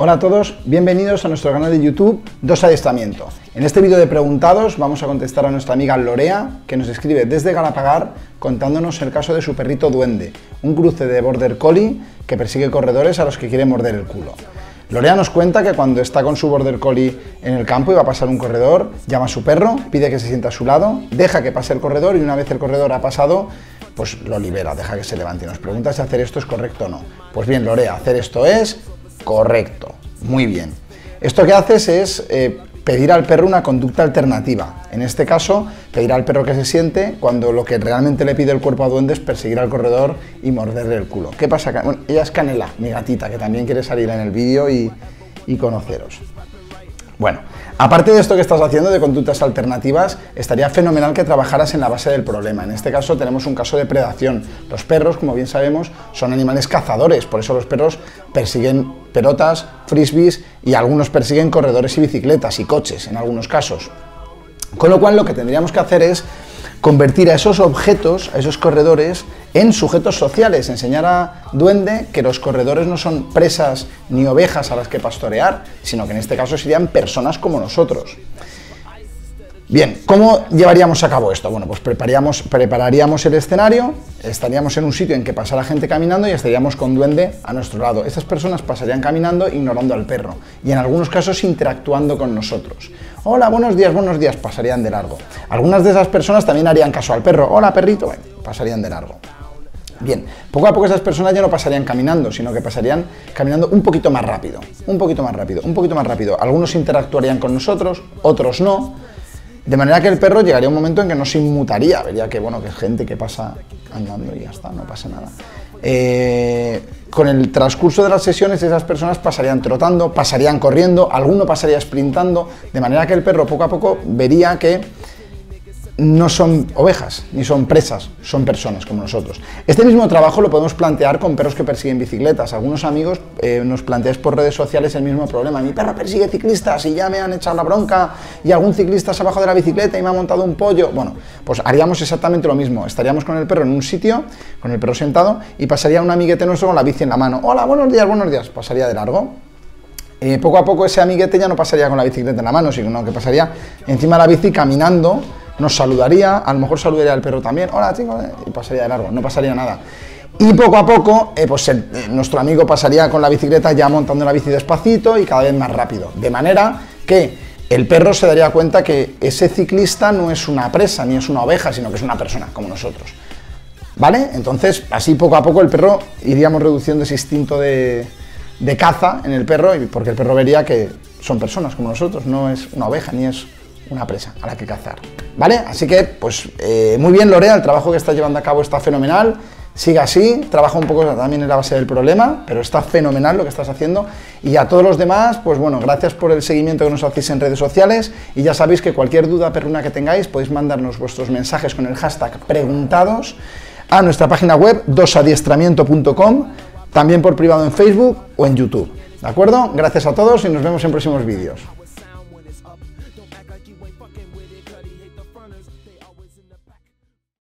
Hola a todos, bienvenidos a nuestro canal de YouTube Dos Adiestramiento. En este vídeo de preguntados vamos a contestar a nuestra amiga Lorea, que nos escribe desde Galapagar contándonos el caso de su perrito Duende, un cruce de Border Collie que persigue corredores a los que quiere morder el culo. Lorea nos cuenta que cuando está con su Border Collie en el campo y va a pasar un corredor, llama a su perro, pide que se sienta a su lado, deja que pase el corredor y una vez el corredor ha pasado, pues lo libera, deja que se levante nos pregunta si hacer esto es correcto o no. Pues bien, Lorea, hacer esto es Correcto, muy bien. Esto que haces es eh, pedir al perro una conducta alternativa. En este caso, pedir al perro que se siente cuando lo que realmente le pide el cuerpo a duende es perseguir al corredor y morderle el culo. ¿Qué pasa? Bueno, ella es Canela, mi gatita, que también quiere salir en el vídeo y, y conoceros. Bueno, aparte de esto que estás haciendo de conductas alternativas, estaría fenomenal que trabajaras en la base del problema. En este caso tenemos un caso de predación. Los perros, como bien sabemos, son animales cazadores, por eso los perros persiguen pelotas, frisbees y algunos persiguen corredores y bicicletas y coches en algunos casos. Con lo cual lo que tendríamos que hacer es convertir a esos objetos, a esos corredores, en sujetos sociales, enseñar a Duende que los corredores no son presas ni ovejas a las que pastorear, sino que en este caso serían personas como nosotros. Bien, ¿cómo llevaríamos a cabo esto? Bueno, pues prepararíamos, prepararíamos el escenario, estaríamos en un sitio en que pasara gente caminando y estaríamos con duende a nuestro lado. Estas personas pasarían caminando ignorando al perro y en algunos casos interactuando con nosotros. Hola, buenos días, buenos días, pasarían de largo. Algunas de esas personas también harían caso al perro. Hola, perrito, pasarían de largo. Bien, poco a poco esas personas ya no pasarían caminando, sino que pasarían caminando un poquito más rápido, un poquito más rápido, un poquito más rápido. Algunos interactuarían con nosotros, otros no de manera que el perro llegaría un momento en que no se inmutaría, vería que bueno, que gente que pasa andando y ya está, no pasa nada. Eh, con el transcurso de las sesiones esas personas pasarían trotando, pasarían corriendo, alguno pasaría sprintando, de manera que el perro poco a poco vería que no son ovejas, ni son presas, son personas como nosotros. Este mismo trabajo lo podemos plantear con perros que persiguen bicicletas. Algunos amigos eh, nos planteáis por redes sociales el mismo problema. Mi perro persigue ciclistas y ya me han echado la bronca y algún ciclista se ha bajado de la bicicleta y me ha montado un pollo. Bueno, pues haríamos exactamente lo mismo. Estaríamos con el perro en un sitio, con el perro sentado y pasaría un amiguete nuestro con la bici en la mano. Hola, buenos días, buenos días. Pasaría de largo. Eh, poco a poco ese amiguete ya no pasaría con la bicicleta en la mano, sino que pasaría encima de la bici caminando nos saludaría, a lo mejor saludaría al perro también, hola chicos, y pasaría de largo, no pasaría nada. Y poco a poco, eh, pues eh, nuestro amigo pasaría con la bicicleta ya montando la bici despacito y cada vez más rápido. De manera que el perro se daría cuenta que ese ciclista no es una presa ni es una oveja, sino que es una persona, como nosotros. ¿Vale? Entonces, así poco a poco el perro iríamos reduciendo ese instinto de, de caza en el perro, porque el perro vería que son personas como nosotros, no es una oveja ni es una presa a la que cazar. ¿Vale? Así que, pues, eh, muy bien, Lorea, el trabajo que estás llevando a cabo está fenomenal. Siga así, trabaja un poco también en la base del problema, pero está fenomenal lo que estás haciendo. Y a todos los demás, pues bueno, gracias por el seguimiento que nos hacéis en redes sociales. Y ya sabéis que cualquier duda perruna que tengáis, podéis mandarnos vuestros mensajes con el hashtag preguntados a nuestra página web dosadiestramiento.com, también por privado en Facebook o en YouTube. ¿De acuerdo? Gracias a todos y nos vemos en próximos vídeos.